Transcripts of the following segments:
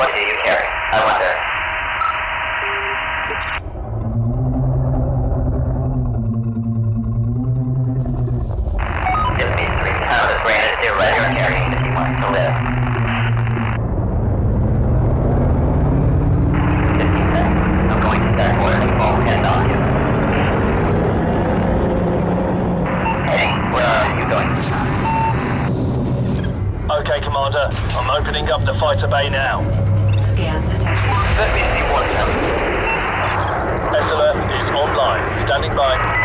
What do you carry? I wonder. Just needs to be pounded granted carrying if you want to live. Going on. Hey, where are you going? Okay, Commander. I'm opening up the fighter bay now scan detected. SLS is online. Standing by.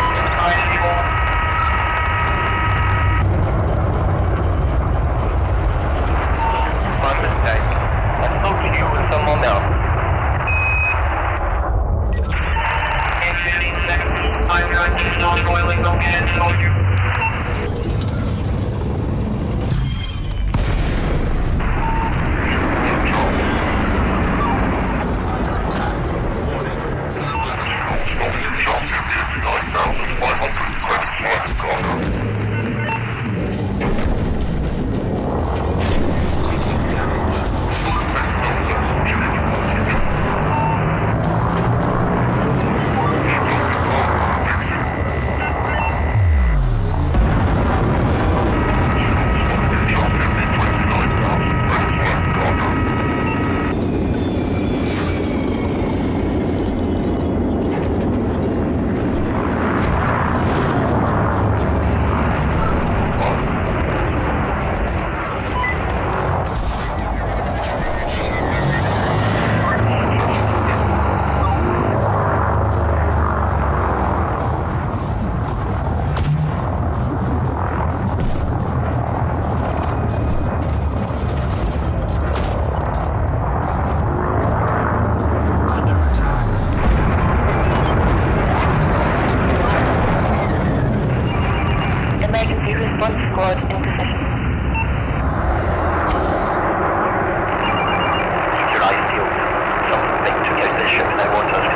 Emergency Response Squad in position. Your eyes peeled. Something took out this ship and I want us